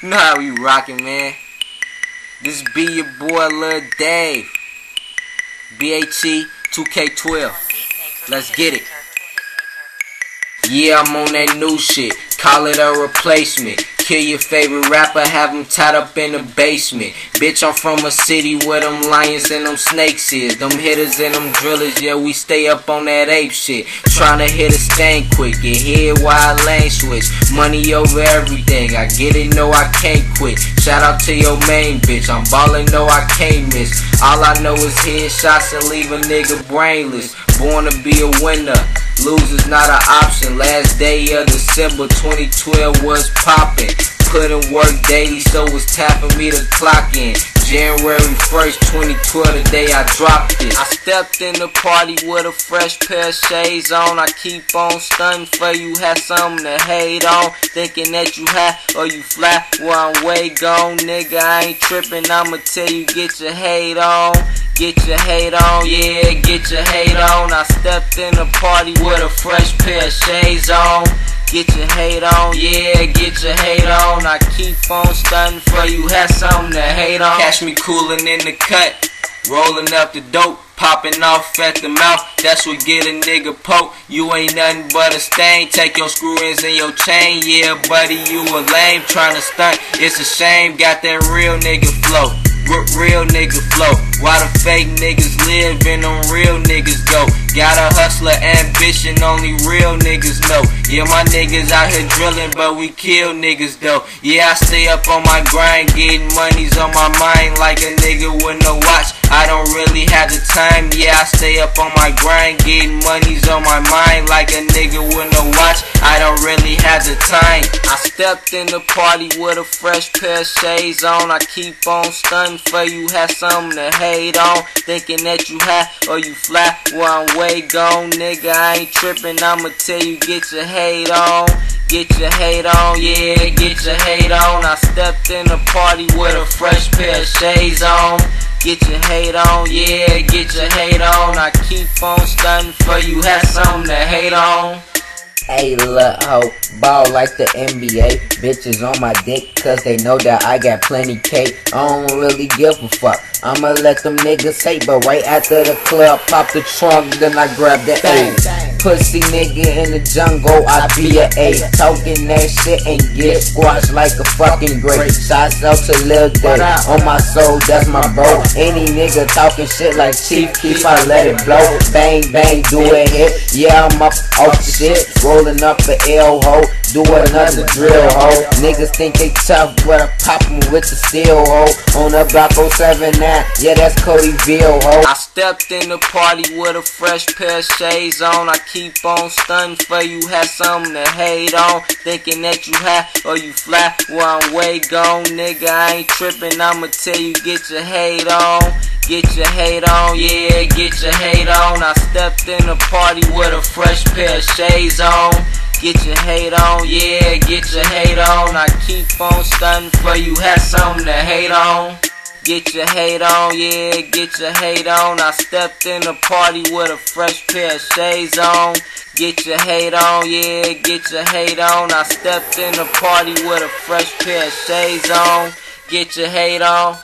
Know how we rockin', man. This be your boy Lil Dave. BHE 2K12. Let's get it. Yeah, I'm on that new shit. Call it a replacement. Kill your favorite rapper, have him tied up in the basement. Bitch, I'm from a city where them lions and them snakes is. Them hitters and them drillers, yeah, we stay up on that ape shit. Tryna hit a stain quick, get hit while I lane switch. Money over everything, I get it, no, I can't quit. Shout out to your main bitch, I'm ballin', no, I can't miss. All I know is headshots and leave a nigga brainless. Born to be a winner. Lose is not an option. Last day of December 2012 was popping. Couldn't work daily, so was tapping me to clock in. January 1st, 2012, the day I dropped it. I stepped in the party with a fresh pair of shades on. I keep on stunting for you, have something to hate on. Thinking that you high or you fly, well, I'm way gone, nigga. I ain't tripping, I'ma tell you, get your hate on. Get your hate on, yeah, get your hate on. I stepped in the party with a fresh pair of shades on. Get your hate on, yeah, get your hate on. I keep on stunting for you, have something to hate on. Catch me coolin' in the cut, rolling up the dope. Popping off at the mouth, that's what get a nigga poke. You ain't nothing but a stain. Take your screw ins and your chain. Yeah, buddy, you a lame. Tryna stunt, it's a shame. Got that real nigga flow real nigga flow. Why the fake niggas live and them real niggas go? Got a hustler ambition, only real niggas know. Yeah, my niggas out here drilling, but we kill niggas though. Yeah, I stay up on my grind, getting money's on my mind like a nigga with no watch. I don't really have the time, yeah, I stay up on my grind, getting money's on my mind like a nigga with no watch. I don't really have the time. I stepped in the party with a fresh pair of shades on. I keep on stunting for you, have something to hate on. Thinking that you high or you fly, well, I'm way gone, nigga. I ain't tripping, I'ma tell you, get your hate on. Get your hate on, yeah, get your hate on. I stepped in the party with a fresh pair of shades on. Get your hate on, yeah, get your hate on. I keep on stunting for you, have something to hate on. Hey, look, ho, ball like the NBA. Bitches on my dick, cause they know that I got plenty cake. I don't really give a fuck. I'ma let them niggas hate, but right after the club, pop the trunk, then I grab the A. Pussy nigga in the jungle, I be a A. Talking that shit and get squashed like a fucking grape. Shots out to Lil Day. On my soul, that's my bro. Any nigga talking shit like Chief Keef, I let it blow. Bang, bang, do a hit. Yeah, I'm up off the shit. Rolling up the L ho. Do another drill ho. Niggas think they tough, but I pop them with the steel ho. On the block oh 079, yeah, that's Codyville ho. I stepped in the party with a fresh pair of shades on. I keep on stunting for you, have something to hate on. Thinking that you high or you fly, well, I'm way gone, nigga. I ain't tripping, I'ma tell you, get your hate on. Get your hate on, yeah, get your hate on. I stepped in the party with a fresh pair of shades on. Get your hate on, yeah, get your hate on. I keep on stunting for you, have something to hate on. Get your hate on, yeah, get your hate on. I stepped in the party with a fresh pair of shades on. Get your hate on, yeah, get your hate on. I stepped in the party with a fresh pair of shades on. Get your hate on.